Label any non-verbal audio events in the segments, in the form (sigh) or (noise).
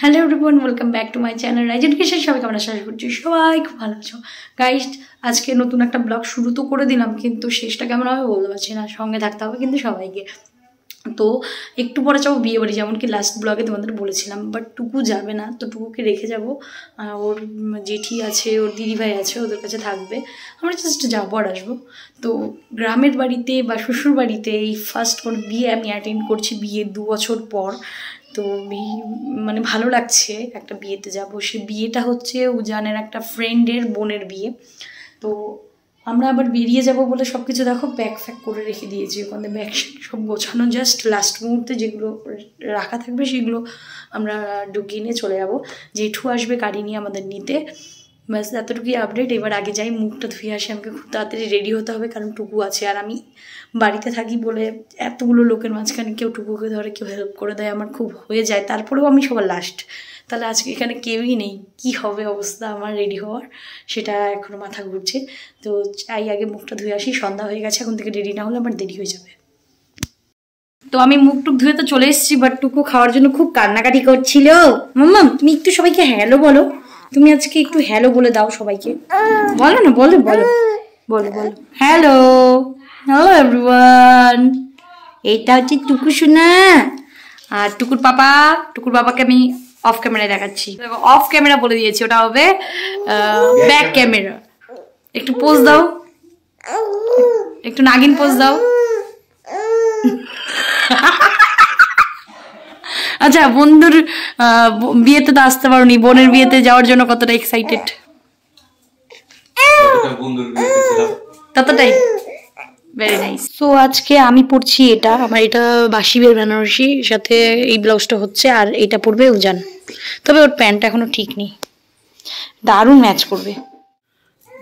Hello everyone welcome back to my channel Ryzen কিসের সবাই কেমন আশা করছি সবাই খুব ভালো আছো। গাইজ আজকে নতুন একটা ব্লগ শুরু তো করে দিলাম, কিন্তু শেষটা কেমন হবে বলতে পারছি না। সঙ্গে থাকতে হবে কিন্তু সবাইকে। তো একটু পরে যাব বিয়ে বাড়ি যেমন কি লাস্ট ব্লগে তোমাদের বলেছিলাম বাট টুকু যাবে না, তো টুকুকে রেখে যাব। ওর জেঠি আছে, ওর দিদিভাই আছে, ওদের কাছে থাকবে। আমরা জাস্ট যাব আর আসব। তো গ্রামের বাড়িতে বা শ্বশুর বাড়িতে এই ফার্স্ট কোনো বিয়ে আমি অ্যাটেন্ড করছি বিয়ে দু বছর পর। তো মানে ভালো লাগছে একটা বিয়েতে যাব। সে বিয়েটা হচ্ছে উজানের একটা ফ্রেন্ডের বোনের বিয়ে। তো আমরা আবার বেরিয়ে যাব বলে সব কিছু দেখো ব্যাগ ফ্যাক করে রেখে দিয়েছি ওখানে। ব্যাগ (laughs) সব গোছানো জাস্ট লাস্ট মুহূর্তে যেগুলো রাখা থাকবে সেগুলো আমরা ডুকিয়ে নিয়ে চলে যাব। জেঠু আসবে গাড়ি নিয়ে আমাদের নিতে। ব্যাস, এতটুকুই আপডেট এবার আগে যাই, মুখটা ধুয়ে আসি। আমাকে খুব তাড়াতাড়ি রেডি হতে হবে, কারণ টুকু আছে। আর আমি বাড়িতে থাকি বলে এতগুলো লোকের মাঝখানে কেউ টুকুকে ধরে, কেউ হেল্প করে দেয়। আমার খুব হয়ে যায়। তারপরেও আমি সবার লাস্ট তাহলে আজকে এখানে কেউই নেই। কি হবে অবস্থা আমার রেডি হওয়ার? সেটা এখনও মাথা ঘুরছে। তো চাই আগে মুখটা ধুয়ে আসি। সন্ধ্যা হয়ে গেছে, এখন থেকে রেডি না হলে আমার দেরি হয়ে যাবে। তো আমি মুখ টুক ধুয়ে তো চলে এসেছি বাট টুকু খাওয়ার জন্য খুব কান্নাকাটি করছিল। মাম্মাম, তুমি একটু সবাইকে হ্যালো বলো। তুমি আজকে একটু হ্যালো বলে দাও সবাইকে। বলো না বলো বলো। বলো বলো। হ্যালো হ্যালো এভরিওয়ান এইটা হচ্ছে টুকু শোনা আর টুকুর পাপা। টুকুর বাবাকে আমি অফ ক্যামেরায় দেখাচ্ছি। অফ ক্যামেরা বলে দিয়েছি ওটা হবে ব্যাক ক্যামেরা একটু পোজ দাও। একটু নাগিন পোজ দাও। (laughs) (laughs) আচ্ছা বন্ধুর বিয়েতে তো আসতে পারোনি বোনের বিয়েতে যাওয়ার জন্য কতটা এক্সাইটেড ততটাই। ভেরি নাইস সো আজকে আমি পড়ছি এটা আমার এটা বাসিবের বেনারসি সাথে এই ব্লাউজটা হচ্ছে আর এটা পরবে উজান। তবে ওর প্যান্টটা এখনও ঠিক নেই। দারুণ ম্যাচ করবে।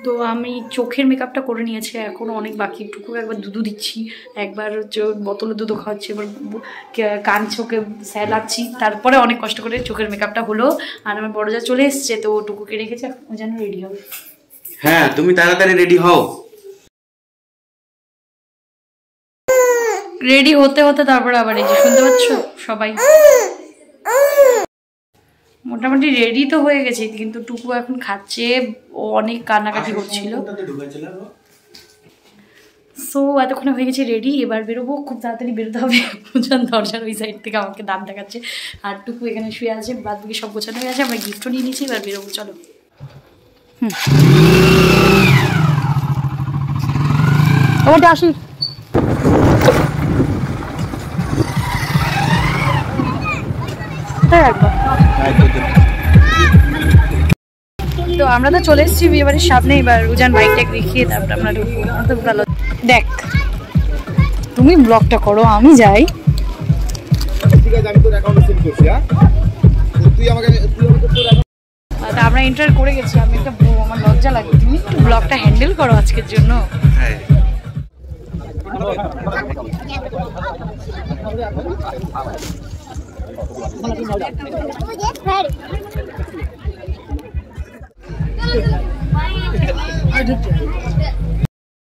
তো আমি চোখের মেকআপটা করে নিয়েছি এখনও অনেক বাকি। টুকু একবার দুধু দিচ্ছি একবার বোতলে দুধু খাওয়াচ্ছি এবার কান চোখে স্যালাচ্ছি। তারপরে অনেক কষ্ট করে চোখের মেকআপটা হলো আর আমার বড় যা চলে এসছে তো ও টুকুকে রেখেছে এখন ও যেন রেডি হবে। হ্যাঁ তুমি তাড়াতাড়ি রেডি হও। রেডি হতে হতে তারপরে আবার এই যে শুনতে পাচ্ছ সবাই? মোটামুটি রেডি তো হয়ে গেছে কিন্তু টুকু এখন খাচ্ছে ও অনেক কান্নাকাটি করছিল। সো এতক্ষণে হয়ে গেছে রেডি এবার বেরোবো খুব তাড়াতাড়ি বেরোতে হবে। পূজার দরজার ওই সাইড থেকে আমাকে দাঁত দেখাচ্ছে। আর টুকু এখানে শুয়ে আছে বাদ বাকি সব গোছানো হয়ে আছে আমরা গিফটও নিয়ে নিয়েছি এবার বেরোবো চলো। হুম। ওটা আসি রাখব? তো আমরা তো চলে এসেছি বিয়ে বাড়ির সামনে এবার উজান বাইকটা দেখিয়ে তারপর আমরা ঢুকবো। তো ভালো দেখ তুমি ব্লগটা করো আমি যাই। ঠিক আছে আমি তোর অ্যাকাউন্টে সেন্ড করছি তো তুই আমাকে তুই আমাকে তোর account- আর আমরা এন্টার করে গেছি আমি একটা বউ আমার লজ্জা লাগে তুমি একটু ব্লগটা হ্যান্ডেল করো আজকের জন্য। হ্যাঁ।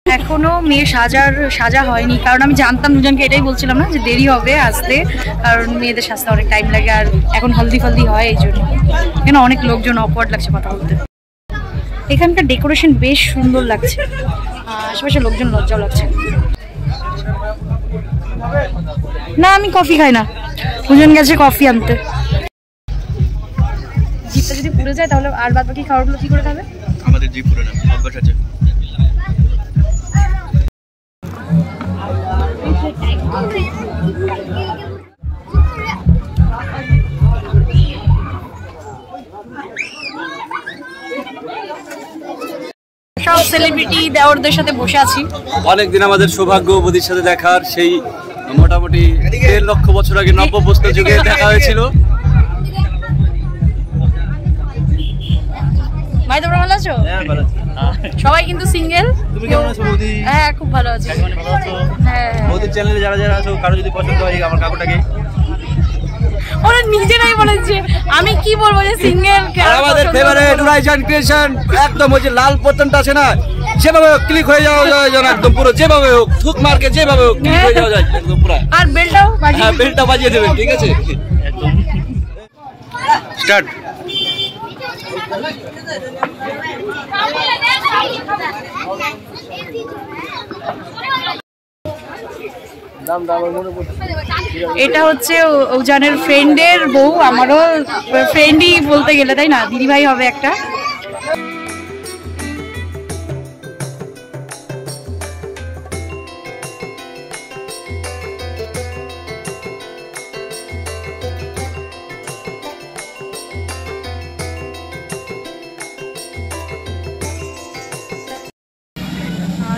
এখনও মেয়ে সাজার, সাজা হয়নি। কারণ আমি জানতাম দুজনকে, এটাই বলছিলাম না যে দেরি হবে আসতে। কারণ মেয়েদের সাজতে অনেক টাইম লাগে আর এখন হলদি ফলদি হয় এই জন্য। এখানে অনেক লোকজন অকওয়ার্ড লাগছে কথা বলতে। এখানকার ডেকোরেশন বেশ সুন্দর লাগছে। আশেপাশে লোকজন লজ্জাও লাগছে। না আমি কফি খাই না। দুজন গেছে কফি আনতে। জিপটা যদি পুড়ে যায় তাহলে আর বাদ বাকি খাবারগুলো কি করে খাবে? আমাদের জিপ পুরো না অভ্যাস আছে। সব সেলিব্রিটি দেওরদের সাথে বসে আছি। অনেকদিন আমাদের সৌভাগ্য বদির সাথে দেখার সেই মোটামুটি দেড় লক্ষ বছর আগে নব্য প্রস্তর যুগে দেখা হয়েছিল। ভাই তোমরা ভালো আছো? সবাই কিন্তু সিঙ্গেল তুমি কেমন আছো বৌদি? হ্যাঁ খুব ভালো আছি। হ্যাঁ। বৌদির চ্যানেলে যারা যারা আছো কারও যদি পছন্দ হয় আমার কাকুটাকে। ওরা নিজেরাই বলেছে। আমি কি বলব যে সিঙ্গেল আমাদের ফেভারিট রাইজান ক্রিয়েশন একদম ওই যে লাল পতনটা আছে না যেভাবে হোক ক্লিক হয়ে যাওয়া যায় যেন একদম পুরো যেভাবে হোক থুক মার্কে যেভাবে হোক ক্লিক হয়ে যাওয়া যায় একদম পুরো। আর বেলটাও বাজিয়ে হ্যাঁ বেলটা বাজিয়ে দেবেন ঠিক আছে? স্টার্ট এটা হচ্ছে উজানের ফ্রেন্ডের বউ, আমারও ফ্রেন্ডই বলতে গেলে, তাই না? দিদিভাই হবে একটা।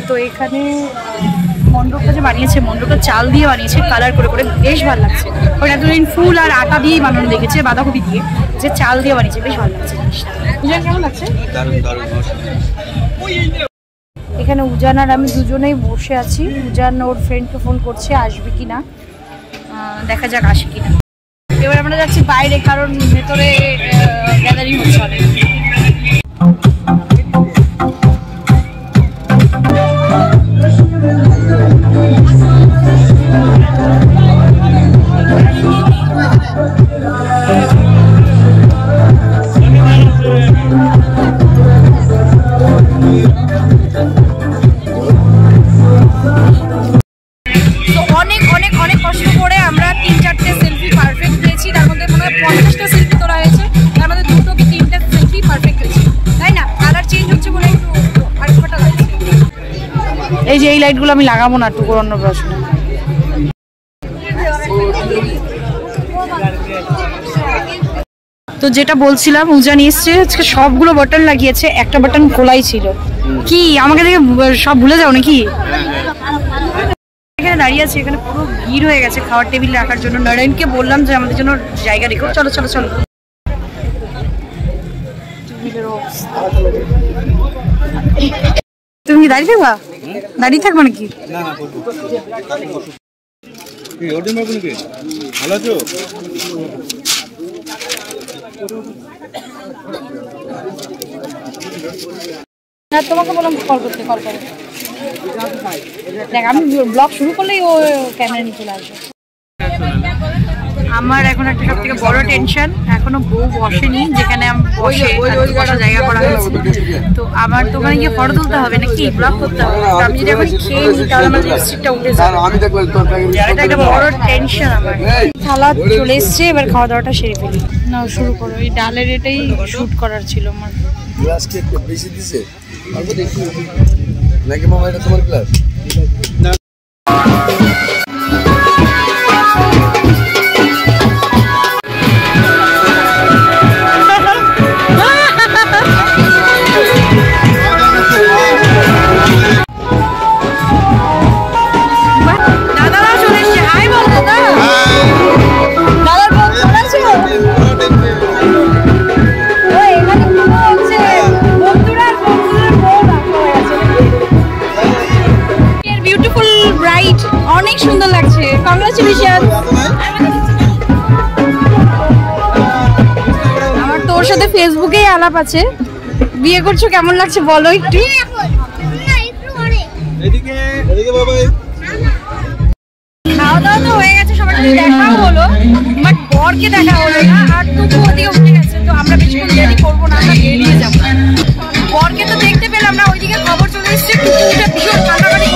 তো এখানে মণ্ডপটা যে বানিয়েছে মণ্ডপটা চাল দিয়ে বানিয়েছে কালার করে করে বেশ ভালো লাগছে। ওটা এতদিন ফুল আর আটা দিয়েই বানানো দেখেছে বাঁধাকপি দিয়ে যে চাল দিয়ে বানিয়েছে বেশ ভালো লাগছে জিনিসটা। কেমন লাগছে? এখানে উজান আর আমি দুজনেই বসে আছি। উজান ওর ফ্রেন্ডকে ফোন করছে আসবে কি না দেখা যাক আসে কি না এবার আমরা যাচ্ছি বাইরে কারণ ভেতরে গ্যাদারিং হচ্ছে অনেক। অনেক অনেক অনেক আমরা তিন চারটে সেলফি পারফেক্ট পেয়েছি। দুটো সেলফি পারফেক্ট তাই না? কালার চেঞ্জ হচ্ছে বলে একটু এই যে এই লাইটগুলো আমি লাগাবো না টুকুর অন্নপ্রাশনে তো যেটা বলছিলাম, উজান এসছে আজকে সবগুলো বাটন লাগিয়েছে, একটা বাটন খোলাই ছিল। কি, আমাকে দেখে সব ভুলে যাও নাকি? এখানে দাঁড়িয়ে আছে, এখানে পুরো ভিড় হয়ে গেছে, খাওয়ার টেবিল রাখার জন্য। নারায়ণকে বললাম যে আমাদের জন্য জায়গা রেখো। চলো চলো চলো। তুমি দাঁড়িয়ে থাকবা? দাঁড়িয়ে থাকবা নাকি? ভালো আছো? না তোমাকে বললাম কল করতে কল করো। দেখ আমি ব্লগ শুরু করলেই ও ক্যামেরা নিয়ে চলে আসবে। আমার এখন একটা সব থেকে বড় টেনশন এখনও বউ বসেনি যেখানে আমি বসে বসার জায়গা করা হয়েছে। তো আমার তো ওখানে গিয়ে ফটো তুলতে হবে নাকি ব্লগ করতে হবে? তো আমি যদি এখন খেয়ে নিই তাহলে আমার লিপস্টিকটা উঠে যাবে। এটা একটা বড় টেনশন আমার। থালা চলে এসছে এবার খাওয়া দাওয়াটা সেরে ফেলি। না, শুরু করো। এই ডালের এটাই শুট করার ছিল আমার। আজকে একটু বেশি দিছে? অল্প দেখি। নাকি মামা, এটা তোমার ক্লাস আমার তোর সাথে ফেসবুকেই আলাপ আছে। বিয়ে করছ কেমন লাগছে বলো একটু? খাওয়া দাওয়া তো হয়ে গেছে সবার সাথে দেখাও হলো বাট বরকে দেখা হলো না আর তবু ওদিকে উঠে গেছে তো আমরা বেশিক্ষণ দেরি করব না আমরা বেরিয়ে যাব। বরকে তো দেখতে পেলাম না ওইদিকে খবর চলে এসছে ভীষণ কান্নাকাটি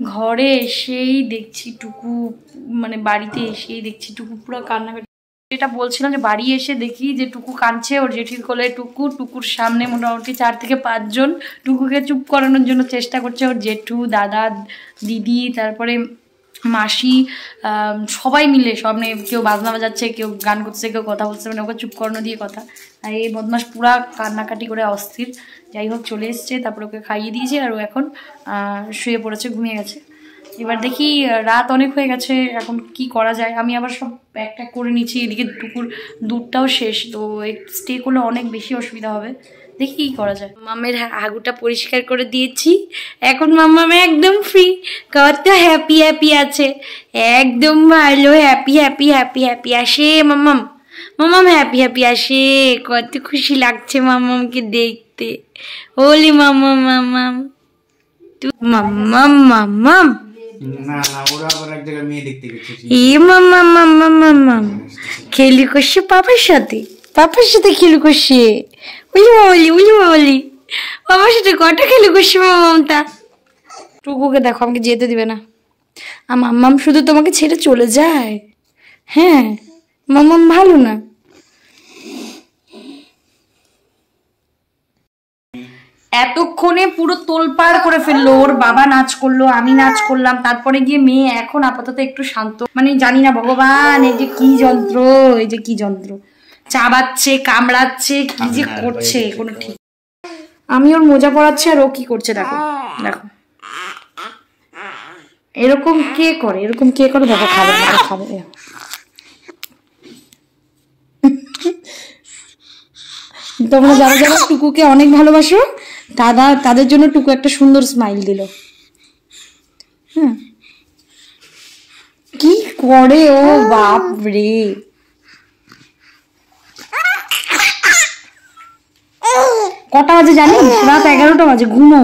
ঘরে এসেই দেখছি টুকু মানে বাড়িতে এসেই দেখছি টুকু, পুরো কান্নাকাটি। যেটা বলছিলাম যে বাড়ি এসে দেখি যে টুকু কাঁদছে, ওর জেঠির কোলে টুকু, টুকুর সামনে মোটামুটি চার থেকে পাঁচজন টুকুকে চুপ করানোর জন্য চেষ্টা করছে। ওর জেঠু, দাদা, দিদি, তারপরে মাসি সবাই মিলে, সব নিয়ে কেউ বাজনা বাজাচ্ছে, কেউ গান করছে কেউ কথা বলছে মানে ওকে চুপ করানো দিয়ে কথা। আর এই বদমাস পুরা কান্নাকাটি করে অস্থির। যাই হোক, চলে এসছে, তারপর ওকে খাইয়ে দিয়েছে, আর ও এখন শুয়ে পড়েছে, ঘুমিয়ে গেছে। এবার দেখি রাত অনেক হয়ে গেছে, এখন কি করা যায়? আমি আবার সব প্যাক ট্যাক করে নিচ্ছি, এদিকে দুপুর দুধটাও শেষ, তো স্টে করলে অনেক বেশি অসুবিধা হবে। দেখি কি করা যায়। মামের হাগুটা পরিষ্কার করে দিয়েছি। এখন মামামে একদম ফ্রি কত হ্যাপি হ্যাপি আছে। একদম ভালো হ্যাপি হ্যাপি হ্যাপি হ্যাপি আসে মামাম। মামাম হ্যাপি হ্যাপি আসে। কত খুশি লাগছে মামামকে দেখতে। ওলি মামাম মামাম। তু মাম্মাম মাম্মাম না না ওরা আবার এক জায়গায় মেয়ে দেখতে গেছে। ই মামা মামা মামা খেলি করছে পাপার সাথে। পাপার সাথে খেলি করছে বাবার সাথে কটা খেলি মমতা টুকুকে দেখো আমাকে যেতে দিবে না। আর মাম্মাম শুধু তোমাকে ছেড়ে চলে যায়? হ্যাঁ মাম্মাম ভালো না। এতক্ষণে পুরো তোলপাড় করে ফেলল। ওর বাবা নাচ করল আমি নাচ করলাম। তারপরে গিয়ে মেয়ে এখন আপাতত একটু শান্ত। মানে জানি না ভগবান এই যে কি যন্ত্র এই যে কি যন্ত্র। চাবাচ্ছে কামড়াচ্ছে কি যে করছে কোনো ঠিক আমি ওর মোজা পরাচ্ছি আর ও কি করছে দেখো। দেখো। এরকম কে করে? এরকম কে করে? দেখো খাবে খাবে তোমরা যারা যারা টুকুকে অনেক ভালোবাসো দাদা তাদের জন্য টুকু একটা সুন্দর স্মাইল দিল। হ্যাঁ কি করে ও? বাপ রে কটা বাজে জানিস? রাত এগারোটা বাজে। ঘুমো।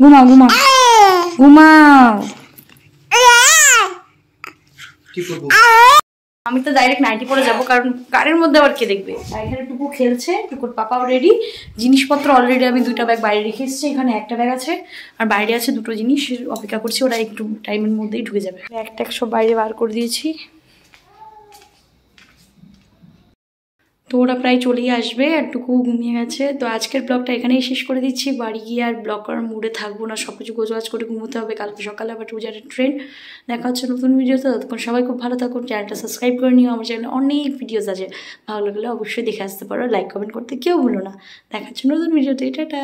ঘুমাও ঘুমাও। ঘুমাও। আমি তো ডাইরেক্ট নাইটি পরে যাব কারণ গাড়ির মধ্যে আবার কে দেখবে? এখানে টুকু খেলছে টুকুর পাপাও রেডি জিনিসপত্র অলরেডি আমি দুইটা ব্যাগ বাইরে রেখে এসেছি এখানে একটা ব্যাগ আছে। আর বাইরে আছে দুটো জিনিস অপেক্ষা করছি ওরা একটু টাইমের মধ্যেই ঢুকে যাবে। ব্যাগ ট্যাগ সব বাইরে বার করে দিয়েছি। তো ওরা প্রায় চলেই আসবে আর টুকু ঘুমিয়ে গেছে। তো আজকের ব্লগটা এখানেই শেষ করে দিচ্ছি। বাড়ি গিয়ে আর ব্লগ করার মুডে থাকব না সব কিছু গোজ করে ঘুমোতে হবে। কালকে সকালে আবার টুজারের ট্রেন দেখা হচ্ছে নতুন ভিডিওতে ততক্ষণ সবাই খুব ভালো থাকুন। চ্যানেলটা সাবস্ক্রাইব করে নিও। আমার চ্যানেলে অনেক ভিডিওস আছে। ভালো লাগলে অবশ্যই দেখে আসতে পারো। লাইক কমেন্ট করতে কেউ ভুলো না। দেখা হচ্ছে নতুন ভিডিওতে টাটা!